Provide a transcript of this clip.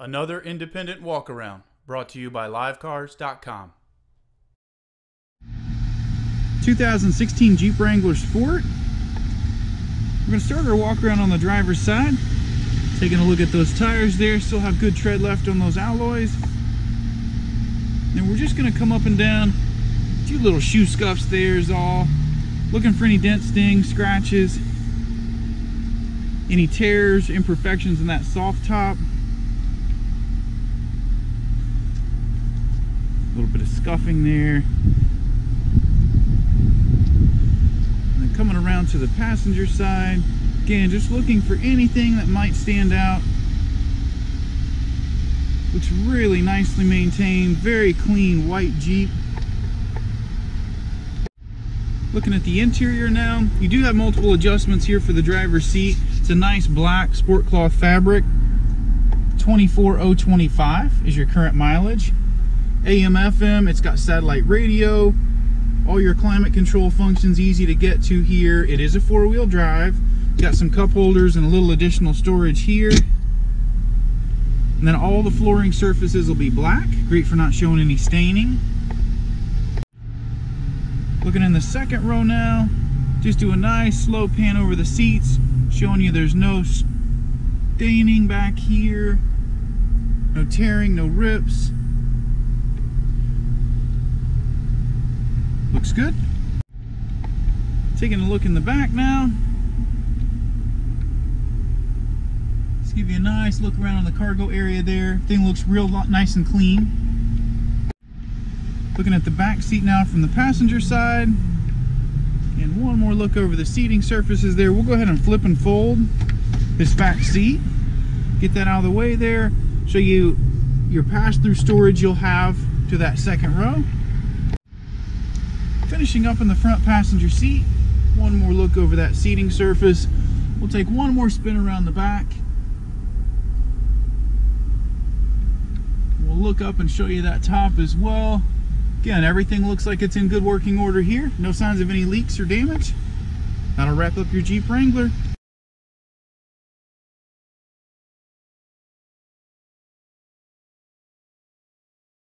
Another independent walk around brought to you by livecars.com. 2016 Jeep Wrangler Sport. We're going to start our walk around on the driver's side. Taking a look at those tires there, still have good tread left on those alloys. And we're just going to come up and down. A few little shoe scuffs there is all. Looking for any dent stings, scratches, any tears, imperfections in that soft top. A little bit of scuffing there. And then coming around to the passenger side. Again, just looking for anything that might stand out. Looks really nicely maintained, very clean white Jeep. Looking at the interior now, you do have multiple adjustments here for the driver's seat. It's a nice black sport cloth fabric. 24025 is your current mileage. AM FM, it's got satellite radio, all your climate control functions easy to get to here. It is a four-wheel drive. Got some cup holders and a little additional storage here. And then all the flooring surfaces will be black. Great for not showing any staining. Looking in the second row now, just do a nice slow pan over the seats, showing you there's no staining back here, no tearing, no rips. Looks good. Taking a look in the back now. Let's give you a nice look around on the cargo area there. Thing looks real nice and clean. Looking at the back seat now from the passenger side. And one more look over the seating surfaces there. We'll go ahead and flip and fold this back seat. Get that out of the way there. Show you your pass-through storage you'll have to that second row. Finishing up in the front passenger seat, one more look over that seating surface. We'll take one more spin around the back. We'll look up and show you that top as well. Again, everything looks like it's in good working order here. No signs of any leaks or damage. That'll wrap up your Jeep Wrangler.